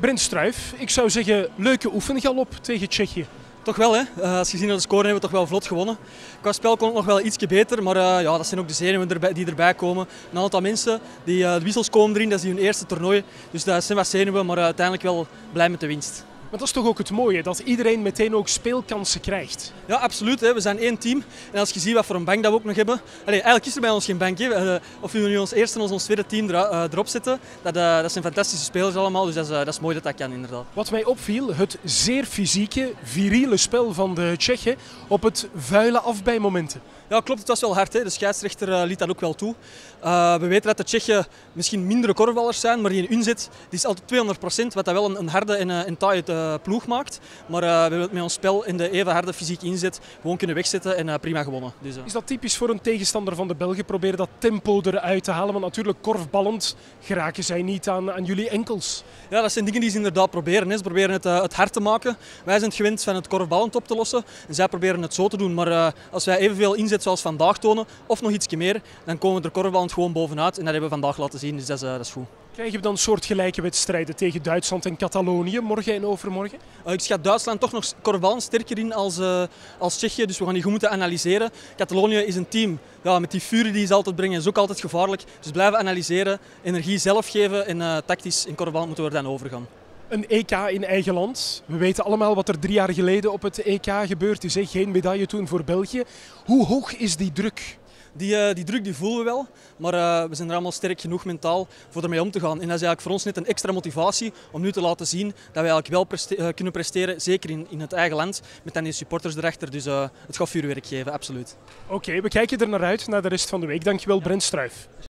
Brent Struif, ik zou zeggen leuke oefengalop tegen Tsjechië. Toch wel, hè? Uh, als je ziet naar de score hebben we toch wel vlot gewonnen. Qua spel kon het nog wel ietsje beter, maar uh, ja, dat zijn ook de zenuwen die erbij komen. Een aantal mensen, die, uh, de wissels komen erin, dat is hun eerste toernooi. Dus dat zijn wat zenuwen, maar uiteindelijk wel blij met de winst. Maar dat is toch ook het mooie, dat iedereen meteen ook speelkansen krijgt? Ja, absoluut. Hè. We zijn één team. En als je ziet wat voor een bank dat we ook nog hebben. Allee, eigenlijk is er bij ons geen bank. Hè. Eh, of we nu ons eerste en ons tweede team eh, erop zetten. Dat, uh, dat zijn fantastische spelers allemaal. Dus dat is, dat is mooi dat dat kan inderdaad. Wat mij opviel, het zeer fysieke, viriele spel van de Tsjechen op het vuile afbijmomenten. Ja, klopt. Het was wel hard. Hè. De scheidsrechter liet dat ook wel toe. Uh, we weten dat de Tsjechen misschien mindere korfballers zijn, maar die in zit, die is altijd 200 procent, wat dat wel een, een harde en een taaie ploeg maakt. Maar uh, we hebben met ons spel in de even harde fysiek inzet gewoon kunnen wegzetten en prima gewonnen. Dus, is dat typisch voor een tegenstander van de Belgen? Proberen dat tempo eruit te halen, want natuurlijk korfballend geraken zij niet aan, aan jullie enkels. Ja, dat zijn dingen die ze inderdaad proberen. Hè. Ze proberen het, het hard te maken. Wij zijn het gewend van het korfballend op te lossen en zij proberen het zo te doen. Maar als wij evenveel inzet zoals vandaag tonen, of nog iets meer, dan komen er korfballen gewoon bovenuit. En dat hebben we vandaag laten zien, dus dat is, dat is goed. Krijgen we dan soortgelijke wedstrijden tegen Duitsland en Catalonië morgen en overmorgen? Uh, ik schat Duitsland toch nog korfballen sterker in als, uh, als Tsjechië, dus we gaan die goed moeten analyseren. Catalonië is een team ja, met die furie die ze altijd brengen, is ook altijd gevaarlijk. Dus blijven analyseren, energie zelf geven en tactisch in korfbal moeten we er dan overgaan. Een EK in eigen land. We weten allemaal wat er drie jaar geleden op het EK gebeurd is. Hè? Geen medaille toen voor België. Hoe hoog is die druk? Die, uh, die druk die voelen we wel, maar uh, we zijn er allemaal sterk genoeg mentaal voor ermee om te gaan. En dat is eigenlijk voor ons net een extra motivatie om nu te laten zien dat we eigenlijk wel preste uh, kunnen presteren, zeker in, in het eigen land, met dan die supporters erachter. Dus het gaat vuurwerk geven, absoluut. Oké, okay, we kijken er naar uit naar de rest van de week. Dankjewel, ja. Brent Struif.